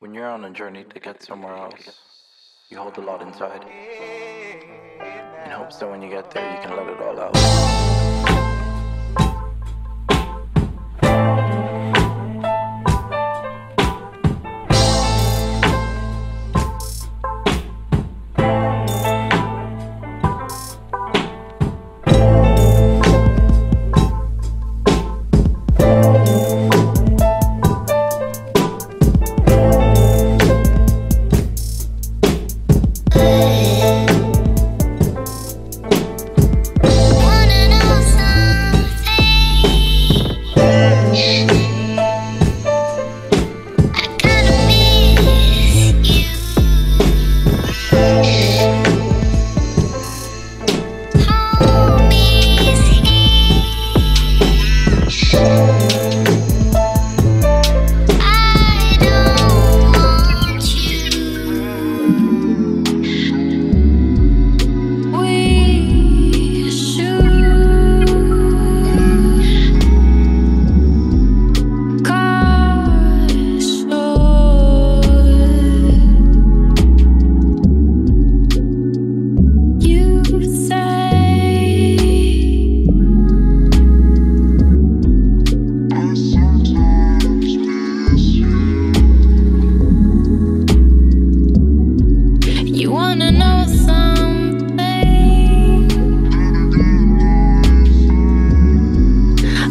When you're on a journey to get somewhere else, you hold a lot inside. In hopes that when you get there, you can let it all out.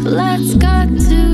Let's go to